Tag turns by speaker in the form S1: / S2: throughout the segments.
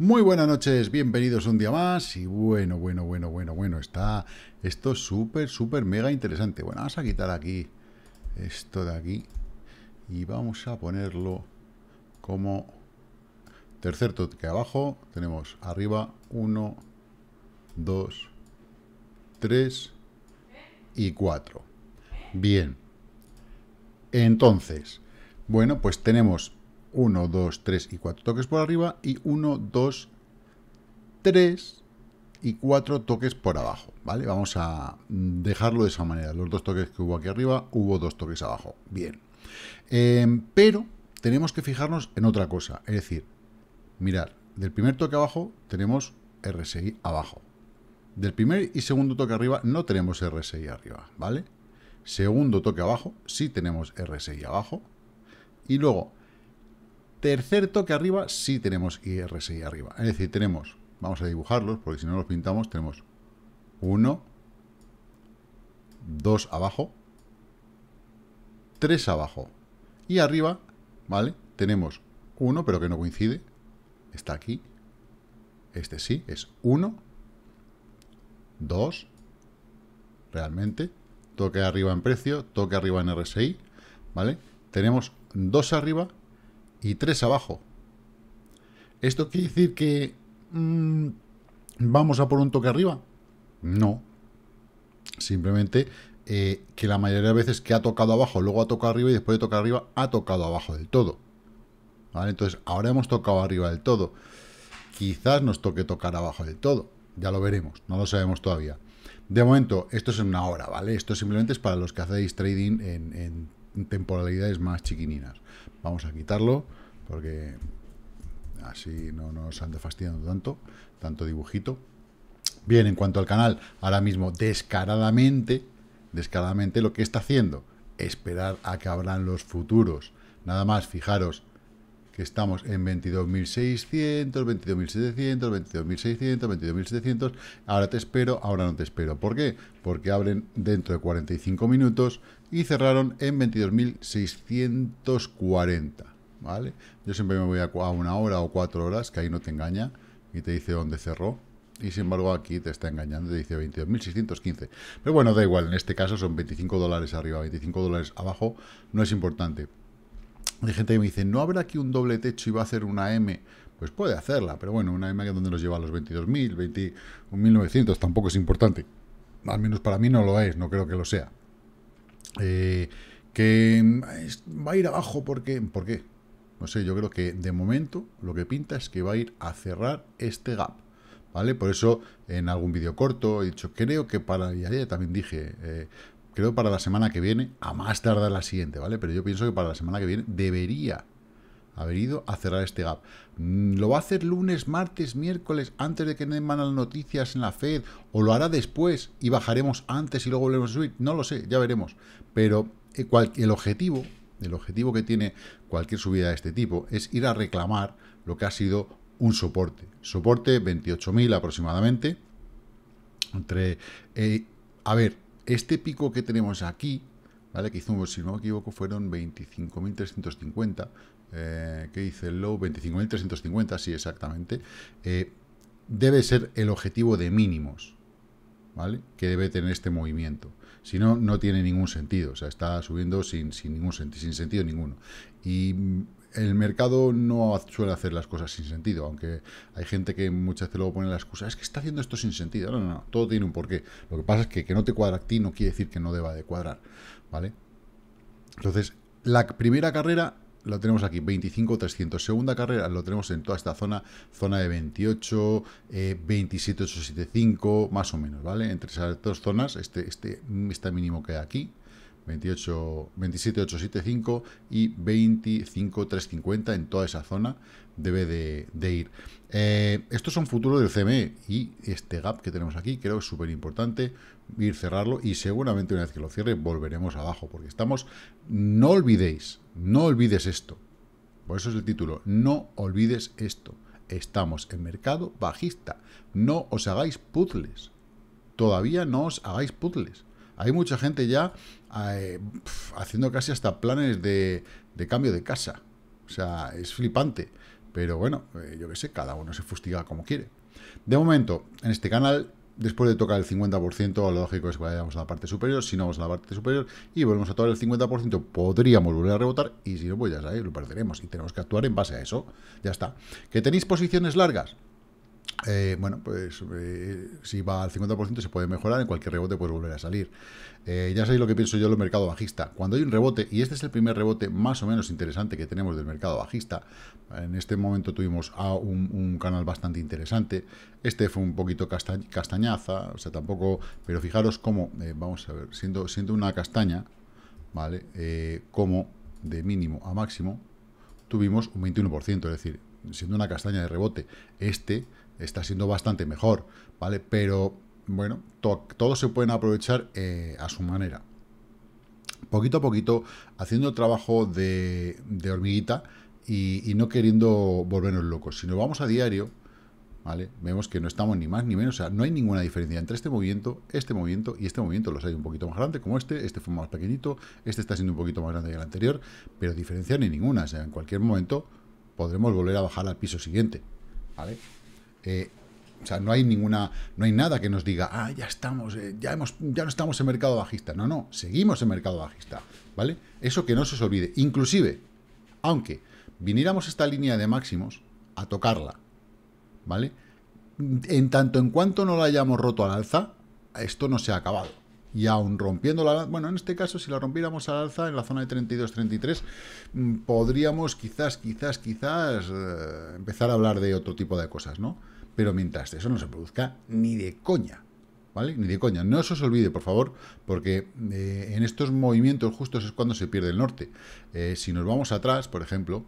S1: Muy buenas noches, bienvenidos un día más. Y bueno, bueno, bueno, bueno, bueno, está esto súper, súper, mega interesante. Bueno, vamos a quitar aquí esto de aquí y vamos a ponerlo como tercer toque abajo. Tenemos arriba 1, 2, 3 y 4. Bien. Entonces, bueno, pues tenemos 1, 2, 3 y 4 toques por arriba y 1, 2, 3 y 4 toques por abajo, ¿vale? Vamos a dejarlo de esa manera. Los dos toques que hubo aquí arriba, hubo dos toques abajo. Bien. Eh, pero tenemos que fijarnos en otra cosa. Es decir, mirar, del primer toque abajo tenemos RSI abajo. Del primer y segundo toque arriba no tenemos RSI arriba, ¿vale? Segundo toque abajo sí tenemos RSI abajo. Y luego, tercer toque arriba sí tenemos RSI arriba. Es decir, tenemos, vamos a dibujarlos, porque si no los pintamos, tenemos 1, 2 abajo, 3 abajo. Y arriba, ¿vale? Tenemos 1, pero que no coincide. Está aquí. Este sí, es 1, 2, realmente, toque arriba en precio, toque arriba en RSI, ¿vale? Tenemos 2 arriba y 3 abajo. ¿Esto quiere decir que mmm, vamos a por un toque arriba? No. Simplemente eh, que la mayoría de veces que ha tocado abajo, luego ha tocado arriba y después de tocar arriba ha tocado abajo del todo. ¿Vale? Entonces, ahora hemos tocado arriba del todo. Quizás nos toque tocar abajo del todo. Ya lo veremos, no lo sabemos todavía. De momento, esto es en una hora, ¿vale? Esto simplemente es para los que hacéis trading en temporalidades más chiquininas. Vamos a quitarlo, porque así no nos ande fastidiando tanto, tanto dibujito. Bien, en cuanto al canal, ahora mismo descaradamente, descaradamente lo que está haciendo, esperar a que abran los futuros. Nada más, fijaros, estamos en 22.600, 22.700, 22.600, 22.700. Ahora te espero, ahora no te espero. ¿Por qué? Porque abren dentro de 45 minutos y cerraron en 22.640. ¿Vale? Yo siempre me voy a, una hora o cuatro horas, que ahí no te engaña y te dice dónde cerró. Y sin embargo aquí te está engañando, te dice 22.615. Pero bueno, da igual, en este caso son 25 dólares arriba, 25 dólares abajo, no es importante. Hay gente que me dice, ¿no habrá aquí un doble techo y va a hacer una M? Pues puede hacerla, pero bueno, una M que donde nos lleva a los 22.000, 21.900, tampoco es importante. Al menos para mí no lo es, no creo que lo sea. Eh, que va a ir abajo porque, ¿por qué? No sé, yo creo que de momento lo que pinta es que va a ir a cerrar este gap. ¿Vale? Por eso en algún vídeo corto he dicho, creo que para, y ayer también dije, eh, creo para la semana que viene, a más tardar la siguiente, ¿vale? Pero yo pienso que para la semana que viene debería haber ido a cerrar este gap. Mm, ¿Lo va a hacer lunes, martes, miércoles, antes de que den las noticias en la Fed? ¿O lo hará después y bajaremos antes y luego volvemos a subir? No lo sé, ya veremos. Pero eh, el objetivo, el objetivo que tiene cualquier subida de este tipo es ir a reclamar lo que ha sido un soporte. Soporte 28.000 aproximadamente. Entre... Eh, a ver, este pico que tenemos aquí, ¿vale? Que hicimos, si no me equivoco, fueron 25.350. Eh, ¿Qué dice el low? 25.350, sí, exactamente. Eh, debe ser el objetivo de mínimos, ¿vale? Que debe tener este movimiento. Si no, no tiene ningún sentido. O sea, está subiendo sin, sin ningún sentido, sin sentido ninguno. Y el mercado no suele hacer las cosas sin sentido, aunque hay gente que muchas veces luego pone la excusa, es que está haciendo esto sin sentido. No, no, no, todo tiene un porqué. Lo que pasa es que que no te cuadra a ti no quiere decir que no deba de cuadrar, ¿vale? Entonces, la primera carrera lo tenemos aquí, 25-300. Segunda carrera lo tenemos en toda esta zona, zona de 28, eh, 27-875, más o menos, ¿vale? Entre esas dos zonas, este, este, este mínimo que hay aquí, 28, 27.875 y 25.350 en toda esa zona debe de, ir. Eh, estos son futuros del CME y este gap que tenemos aquí creo que es súper importante ir cerrarlo y seguramente una vez que lo cierre volveremos abajo porque estamos, no olvidéis, no olvides esto, por eso es el título, no olvides esto, estamos en mercado bajista, no os hagáis puzzles, todavía no os hagáis puzzles. Hay mucha gente ya eh, haciendo casi hasta planes de, cambio de casa. O sea, es flipante. Pero bueno, eh, yo qué sé, cada uno se fustiga como quiere. De momento, en este canal, después de tocar el 50%, lo lógico es que vayamos a la parte superior, si no vamos a la parte superior y volvemos a tocar el 50%, podríamos volver a rebotar y si no, pues ya sabéis, lo perderemos y tenemos que actuar en base a eso. Ya está. ¿Que tenéis posiciones largas? Eh, bueno, pues eh, si va al 50% se puede mejorar, en cualquier rebote puede volver a salir. Eh, ya sabéis lo que pienso yo del mercado bajista. Cuando hay un rebote, y este es el primer rebote más o menos interesante que tenemos del mercado bajista, en este momento tuvimos un, canal bastante interesante. Este fue un poquito castañaza, o sea, tampoco, pero fijaros cómo, vamos a ver, siendo, siendo una castaña, ¿vale? como de mínimo a máximo tuvimos un 21%, es decir, siendo una castaña de rebote, este está siendo bastante mejor, ¿vale? Pero, bueno, todos se pueden aprovechar eh, a su manera. Poquito a poquito, haciendo el trabajo de, hormiguita y, no queriendo volvernos locos. Si nos vamos a diario, ¿vale? Vemos que no estamos ni más ni menos, o sea, no hay ninguna diferencia entre este movimiento, este movimiento y este movimiento. Los hay un poquito más grande, como este, este fue más pequeñito, este está siendo un poquito más grande que el anterior, pero diferencia ni ninguna. O sea, en cualquier momento podremos volver a bajar al piso siguiente, ¿vale? Eh, o sea, no hay ninguna, no hay nada que nos diga, ah, ya estamos, eh, ya hemos, ya no estamos en mercado bajista. No, no, seguimos en mercado bajista, ¿vale? Eso que no se os olvide. Inclusive, aunque viniéramos esta línea de máximos a tocarla, ¿vale? En tanto en cuanto no la hayamos roto al alza, esto no se ha acabado. Y aún rompiendo la bueno, en este caso, si la rompiéramos al alza en la zona de 32-33, mm, podríamos quizás, quizás, quizás eh, empezar a hablar de otro tipo de cosas, ¿no? Pero mientras eso no se produzca, ni de coña, ¿vale? Ni de coña. No se os olvide, por favor, porque eh, en estos movimientos justos es cuando se pierde el norte. Eh, si nos vamos atrás, por ejemplo,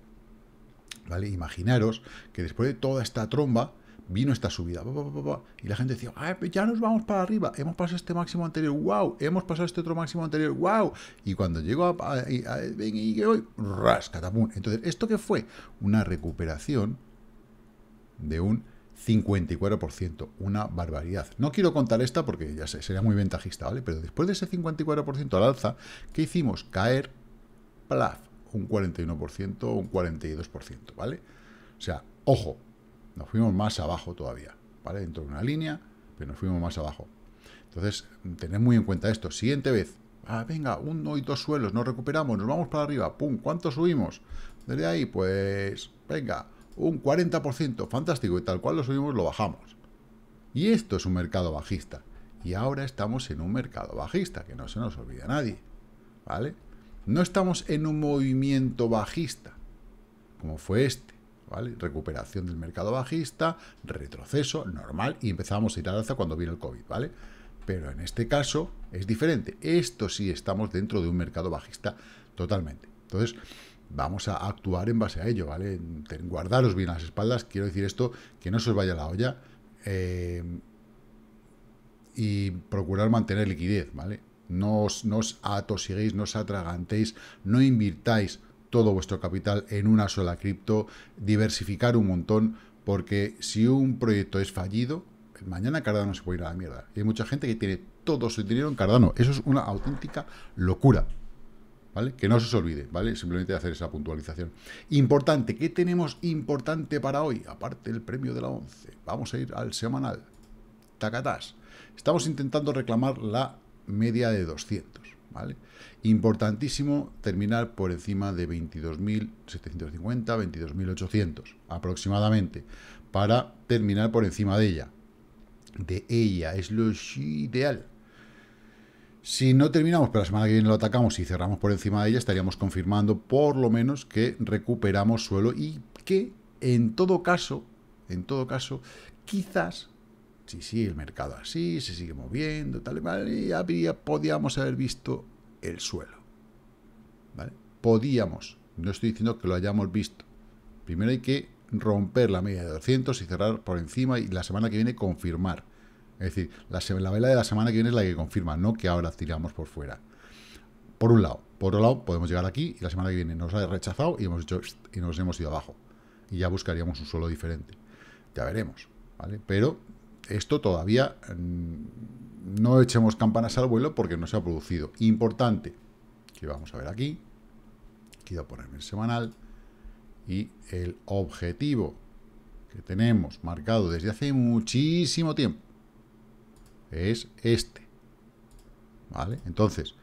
S1: ¿vale? Imaginaros que después de toda esta tromba, vino esta subida, y la gente decía, ya nos vamos para arriba, hemos pasado este máximo anterior, wow, hemos pasado este otro máximo anterior, wow, y cuando llegó a, a, y hoy, ras, Entonces, ¿esto qué fue? Una recuperación de un 54%, una barbaridad. No quiero contar esta porque ya sé, sería muy ventajista, ¿vale? Pero después de ese 54% al alza, ¿qué hicimos? Caer, plaf, un 41%, un 42%, ¿vale? O sea, ojo, nos fuimos más abajo todavía, ¿vale? Dentro de una línea, pero nos fuimos más abajo. Entonces, tened muy en cuenta esto. Siguiente vez, ah, venga, uno y dos suelos, nos recuperamos, nos vamos para arriba, pum, ¿cuánto subimos? Desde ahí, pues, venga, un 40%, fantástico, y tal cual lo subimos, lo bajamos. Y esto es un mercado bajista. Y ahora estamos en un mercado bajista, que no se nos olvide a nadie, ¿vale? No estamos en un movimiento bajista, como fue este Recuperación del mercado bajista, retroceso, normal, y empezamos a ir al alza cuando viene el COVID, ¿vale? Pero en este caso es diferente. Esto sí estamos dentro de un mercado bajista totalmente. Entonces, vamos a actuar en base a ello, ¿vale? Guardaros bien las espaldas, quiero decir esto, que no se os vaya la olla eh, y procurar mantener liquidez, ¿vale? No os, no os atosiguéis, no os atragantéis, no invirtáis todo vuestro capital en una sola cripto, diversificar un montón, porque si un proyecto es fallido, mañana Cardano se puede ir a la mierda. Y hay mucha gente que tiene todo su dinero en Cardano. Eso es una auténtica locura. ¿Vale? Que no se os olvide, ¿vale? Simplemente hacer esa puntualización. Importante, ¿qué tenemos importante para hoy? Aparte del premio de la 11. Vamos a ir al semanal. Tacatás. Estamos intentando reclamar la media de 200, ¿vale? Importantísimo terminar por encima de 22.750, 22.800 aproximadamente, para terminar por encima de ella. De ella es lo ideal. Si no terminamos, pero la semana que viene lo atacamos y cerramos por encima de ella, estaríamos confirmando por lo menos que recuperamos suelo y que en todo caso, en todo caso, quizás, si sigue el mercado así, se sigue moviendo, tal y mal, habría, podíamos haber visto el suelo. Podíamos, no estoy diciendo que lo hayamos visto. Primero hay que romper la media de 200 y cerrar por encima y la semana que viene confirmar. Es decir, la, la vela de la semana que viene es la que confirma, no que ahora tiramos por fuera. Por un lado. Por otro lado, podemos llegar aquí y la semana que viene nos ha rechazado y hemos y nos hemos ido abajo. Y ya buscaríamos un suelo diferente. Ya veremos. ¿vale? Pero esto todavía mm, no echemos campanas al vuelo porque no se ha producido. Importante, que vamos a ver aquí, quiero ponerme el semanal, Y el objetivo que tenemos marcado desde hace muchísimo tiempo es este. ¿Vale? Entonces,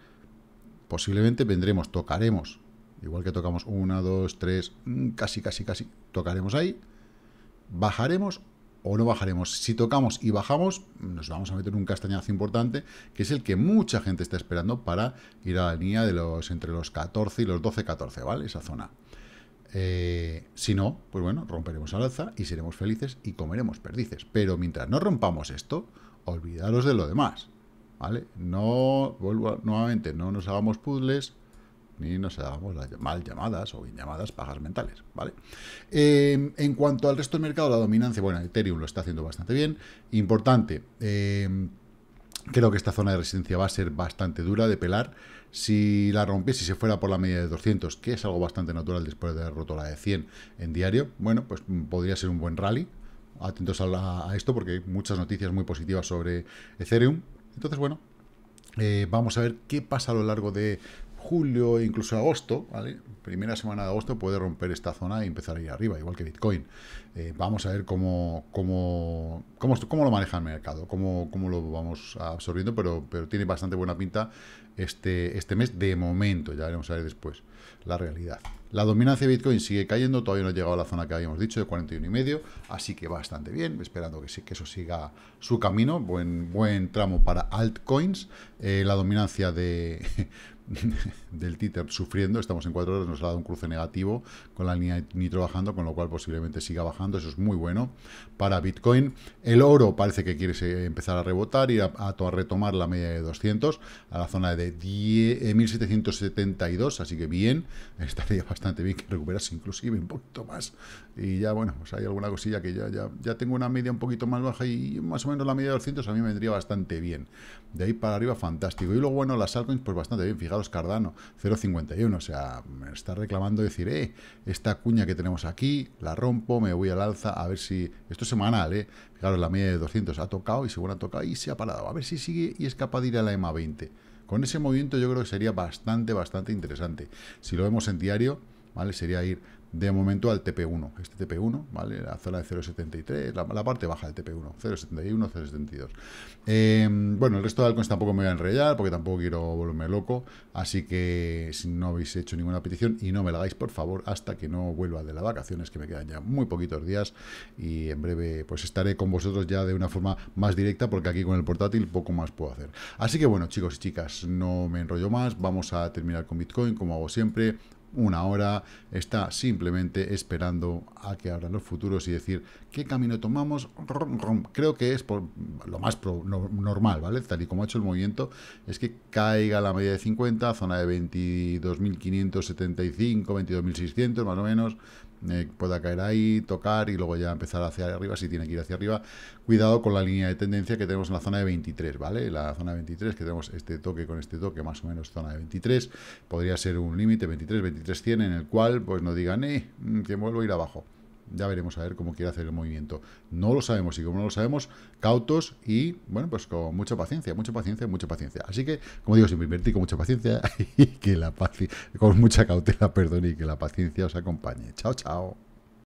S1: posiblemente vendremos, tocaremos, igual que tocamos 1, 2, 3, casi, casi, casi, tocaremos ahí, bajaremos o no bajaremos. Si tocamos y bajamos, nos vamos a meter un castañazo importante, que es el que mucha gente está esperando para ir a la línea de los entre los 14 y los 12, 14, ¿vale? Esa zona. Eh, si no, pues bueno, romperemos al alza y seremos felices y comeremos perdices. Pero mientras no rompamos esto, olvidaros de lo demás, ¿vale? No, vuelvo nuevamente, no nos hagamos puzzles, ni nos hagamos mal llamadas o bien llamadas pajas mentales, ¿vale? Em, en cuanto al resto del mercado, la dominancia, bueno, Ethereum lo está haciendo bastante bien. Importante, em, creo que esta zona de resistencia va a ser bastante dura de pelar. Si la rompiese, si se fuera por la media de 200, que es algo bastante natural después de haber roto la de 100 en diario, bueno, pues podría ser un buen rally. Atentos a, esto porque hay muchas noticias muy positivas sobre Ethereum. Entonces, bueno, eh, vamos a ver qué pasa a lo largo de julio e incluso agosto, ¿vale? Primera semana de agosto puede romper esta zona y empezar a ir arriba, igual que Bitcoin. Eh, vamos a ver cómo, cómo, cómo, cómo, lo maneja el mercado, cómo, cómo lo vamos absorbiendo, pero, pero tiene bastante buena pinta este, este mes de momento, ya veremos a ver después la realidad. La dominancia de Bitcoin sigue cayendo, todavía no ha llegado a la zona que habíamos dicho de 41 y medio, así que bastante bien, esperando que, sí, que eso siga su camino, buen, buen tramo para altcoins, eh, la dominancia de, del títer sufriendo, estamos en 4 horas, nos ha dado un cruce negativo con la línea nitro bajando, con lo cual posiblemente siga bajando, eso es muy bueno para Bitcoin. El oro parece que quiere empezar a rebotar y a, a, retomar la media de 200 a la zona de 10, 1772, eh, así que bien, estaría bastante bien que recuperase inclusive un poquito más. Y ya, bueno, pues hay alguna cosilla que ya, ya, ya tengo una media un poquito más baja y más o menos la media de 200 a mí me vendría bastante bien. De ahí para arriba, fantástico. Y luego, bueno, las altcoins, pues bastante bien. Fijaros, Cardano, 0.51. O sea, me está reclamando decir, eh, esta cuña que tenemos aquí, la rompo, me voy al alza, a ver si... Esto es semanal, eh. Fijaros, la media de 200 ha tocado y según ha tocado y se ha parado. A ver si sigue y es capaz de ir a la EMA 20. Con ese movimiento yo creo que sería bastante, bastante interesante. Si lo vemos en diario, ¿vale? Sería ir de momento al TP1. Este TP1, ¿vale? La zona de 0.73, la, parte baja del TP1, 0.71, 0.72. bueno, el resto de altcoins tampoco me voy a enrollar porque tampoco quiero volverme loco. Así que si no habéis hecho ninguna petición y no me la hagáis, por favor, hasta que no vuelva de las vacaciones, que me quedan ya muy poquitos días. Y en breve, pues estaré con vosotros ya de una forma más directa porque aquí con el portátil poco más puedo hacer. Así que bueno, chicos y chicas, no me enrollo más. Vamos a terminar con Bitcoin, como hago siempre una hora, está simplemente esperando a que abran los futuros y decir qué camino tomamos. Creo que es por lo más normal, ¿vale? Tal y como ha hecho el movimiento, es que caiga la media de 50, zona de 22.575, 22.600 más o menos, pueda caer ahí, tocar y luego ya empezar hacia arriba, si tiene que ir hacia arriba. Cuidado con la línea de tendencia que tenemos en la zona de 23, ¿vale? La zona de 23, que tenemos este toque con este toque, más o menos zona de 23, podría ser un límite 23, 23, 100, en el cual pues no digan, eh, que vuelvo a ir abajo. Ya veremos a ver cómo quiere hacer el movimiento. No lo sabemos y como no lo sabemos, cautos y, bueno, pues con mucha paciencia, mucha paciencia, mucha paciencia. Así que, como digo, siempre invertir con mucha paciencia y que la paciencia, con mucha cautela, perdón, y que la paciencia os acompañe. Chao, chao.